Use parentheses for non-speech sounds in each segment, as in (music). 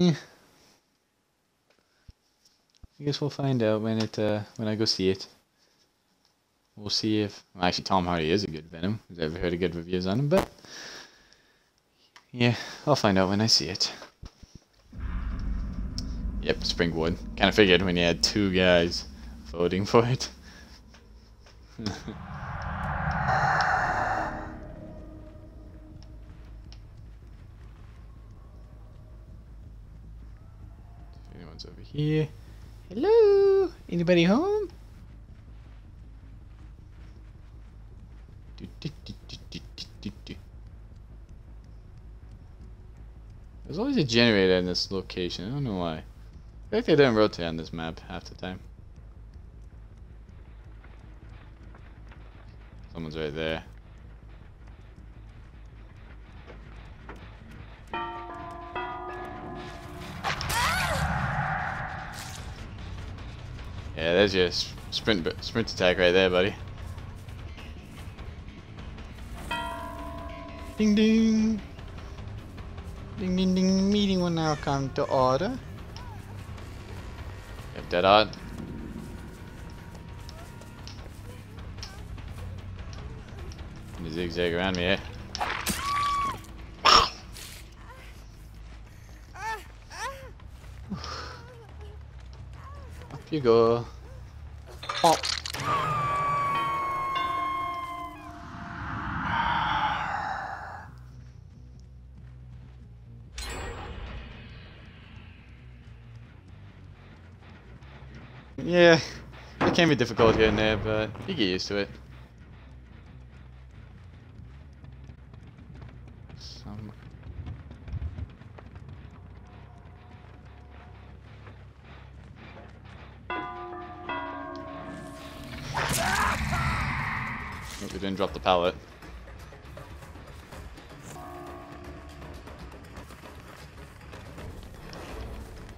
Yeah. I guess we'll find out when it uh, when I go see it. We'll see if well, actually Tom Hardy is a good Venom. I've ever heard of good reviews on him, but yeah, I'll find out when I see it. Yep, Springwood. Kind of figured when you had two guys voting for it. (laughs) Anyone's over here. Hello? Anybody home? There's always a generator in this location. I don't know why. I feel like they don't rotate on this map half the time. Someone's right there. There's your sprint sprint attack right there, buddy. Ding ding. Ding ding ding. Meeting will now come to order. Dead on. Gonna zigzag around me, eh? Up you go. Pop. Yeah, it can be difficult here and there, but you get used to it. Drop the pallet.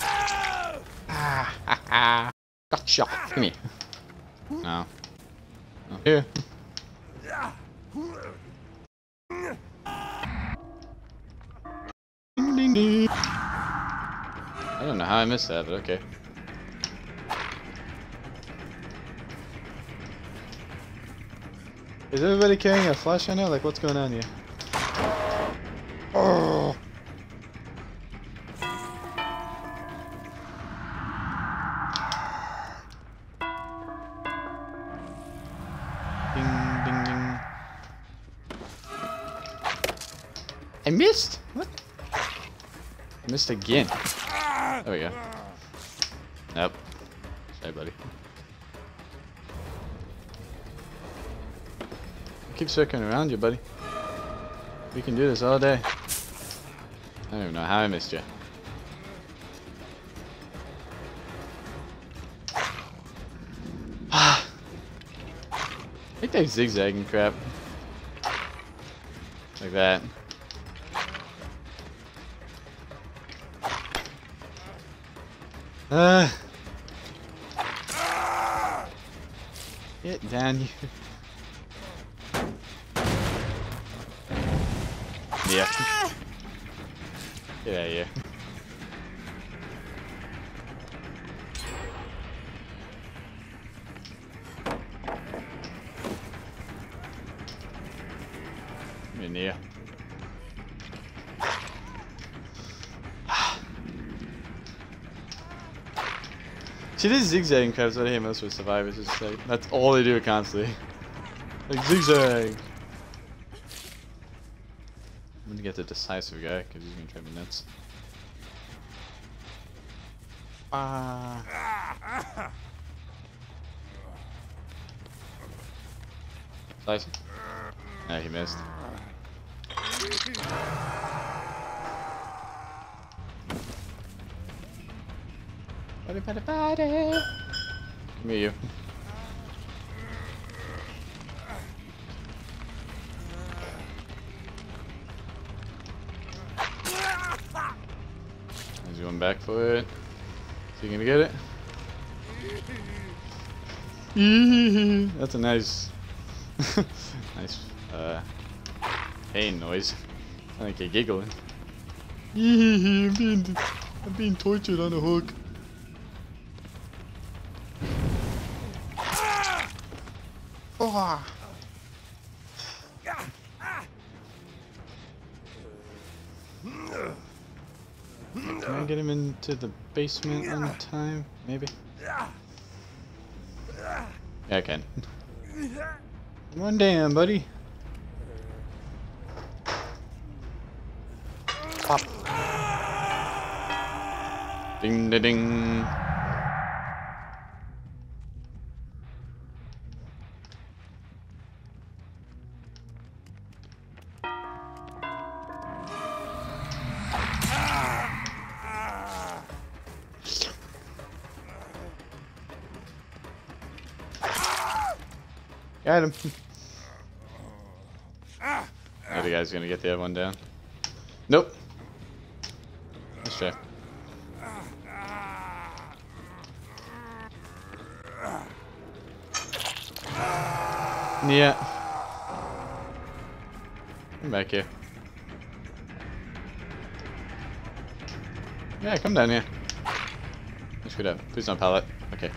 Ah, ha, (laughs) ha. Gotcha. Come here. No. Oh, here. I don't know how I missed that, but okay. Is everybody carrying a flash right now? Like, what's going on here? Oh! Ding, ding, ding. I missed! What? I missed again. There we go. Nope. Sorry, buddy. Keep circling around you, buddy. We can do this all day. I don't even know how I missed you. I think they're zigzagging crap. Like that. Uh. Get down here. Yeah. Get out of here. In here. See, this zigzagging crabs I hate most with survivors. Just like, that's all they do constantly. Like, zigzag! Gonna get the decisive guy, because he's gonna drive me nuts. Ah. Decisive? Yeah, he missed. Buddy, buddy, buddy! Come here, you. Back for it. Is he gonna get it? (laughs) That's a nice, (laughs) nice, uh, pain noise. I think you're giggling. I'm (laughs) being, I'm being tortured on a hook. Oh. Can I get him into the basement on time? Maybe? Yeah, I can. (laughs) One damn, buddy. Pop. Ding da ding. Got him. The other guy's gonna get the other one down. Nope. Let's try. Yeah. Come back here. Yeah, come down here. Screwed up. Please don't pallet. Okay.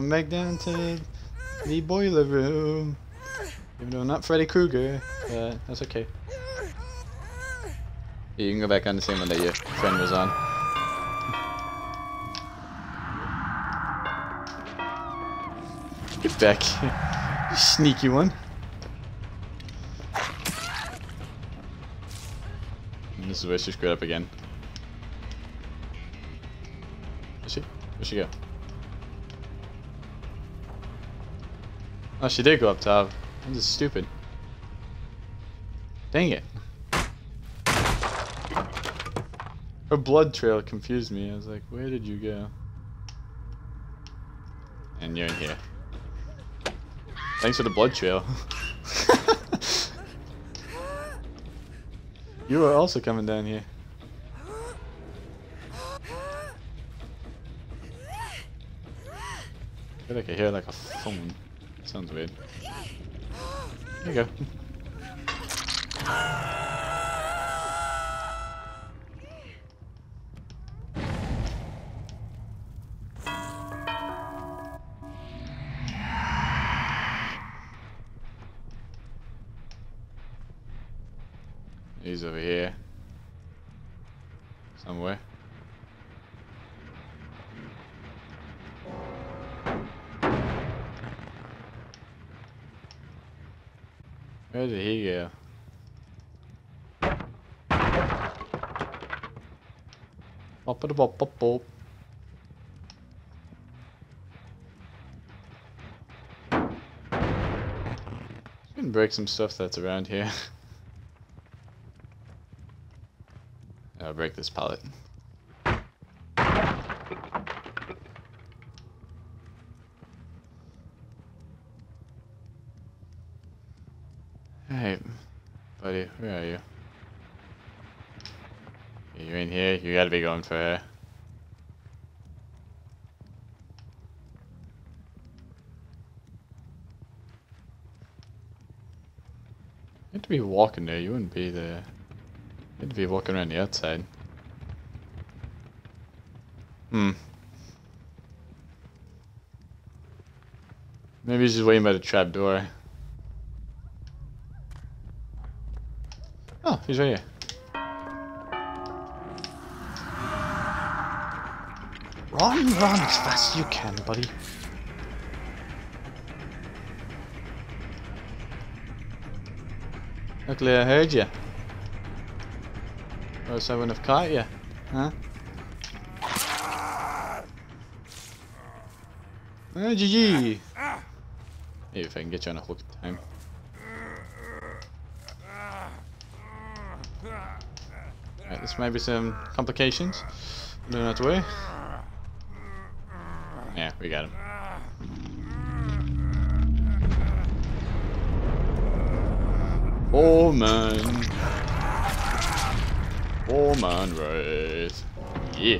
Come back down to the boiler room. Even though I'm not Freddy Krueger, but that's okay. Yeah, you can go back on the same one that your friend was on. Get back. you (laughs) sneaky one. And this is where she screwed up again. She? Where'd she go? Oh, she did go up top. This is stupid. Dang it. Her blood trail confused me. I was like, where did you go? And you're in here. Thanks for the blood trail. (laughs) you are also coming down here. I feel like I hear like a phone. Sounds weird. There you go. He's over here. Somewhere. Where did he go? Pop it pop pop pop. Gonna break some stuff that's around here. (laughs) I'll break this pallet. Hey, buddy, where are you? You're in here, you gotta be going for her. You had to be walking there, you wouldn't be there. You had to be walking around the outside. Hmm. Maybe he's just waiting by the trap door. Oh, he's right here. Run, run as fast as you can, buddy. Luckily I heard you. Or else I wouldn't have caught you. Huh? Ah, GG! Maybe if I can get you on a hook time. This might be some complications. No, not to worry. Yeah, we got him. Oh man. Oh man race. Yeah.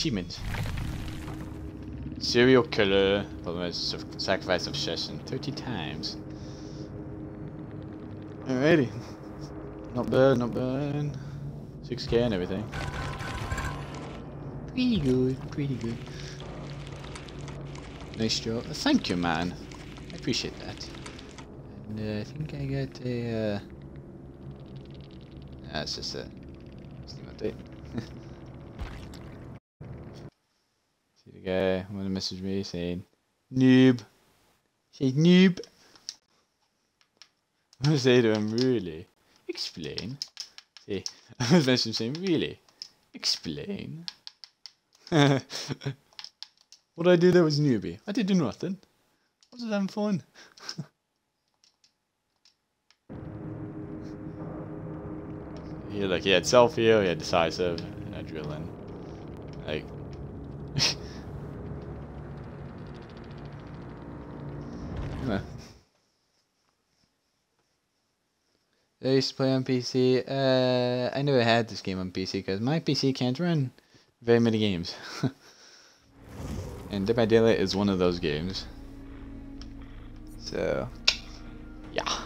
Achievement. Serial killer. For the most sacrifice obsession. 30 times. Alrighty. Not bad, not bad. 6k and everything. Pretty good, pretty good. Nice job. Thank you, man. I appreciate that. And uh, I think I got a... Uh... Nah, it's just a Steam update. (laughs) See the guy want to message me saying, Noob. Say noob. (laughs) I'm gonna say to him, really? Explain. See, (laughs) I was messaging saying, really? Explain. (laughs) what did I do that was newbie? I did do nothing. I was just having fun. he like he had self heal, he had decisive, and adrenaline. Like yeah. I used to play on PC. Uh, I never had this game on PC because my PC can't run very many games. (laughs) and Dead by Daylight is one of those games. So, yeah.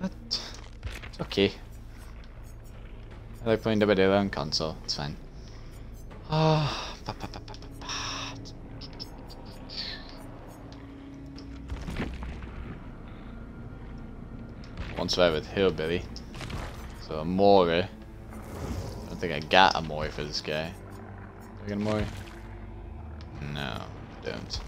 But, it's okay. I like playing Dead by Daylight on console. It's fine. Ah, oh, survivor with Hillbilly. So a Mori. I don't think I got a Mori for this guy. Do I get a Mori? No, I don't.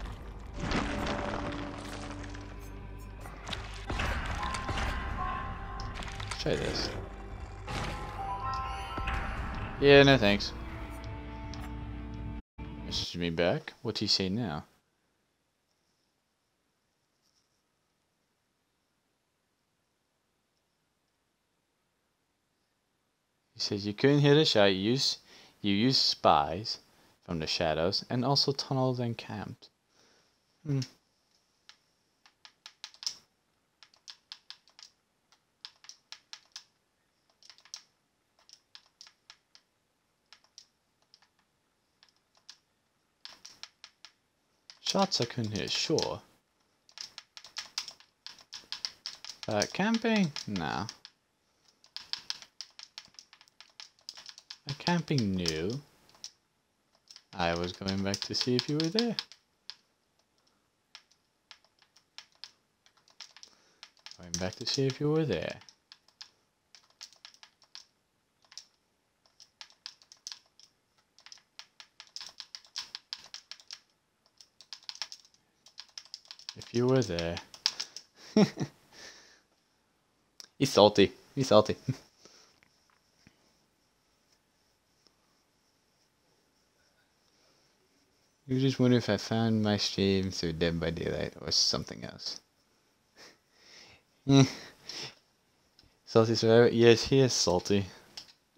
Let's try this. Yeah, no thanks. Message me back. What's he say now? Says you couldn't hear the shot. You use you use spies from the shadows and also tunneled and camped. Hmm. Shots I couldn't hear, sure. Uh, camping? No. Camping new. I was going back to see if you were there. Going back to see if you were there. If you were there. (laughs) He's salty. He's salty. (laughs) You just wonder if I found my stream through Dead by Daylight or something else. (laughs) salty survivor? Yes, he is salty.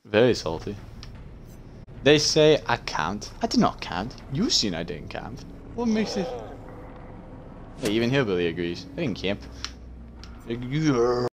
Very salty. They say I can't. I did not count. You seen I didn't camp. What makes it... Hey, even Hillbilly agrees. I didn't camp.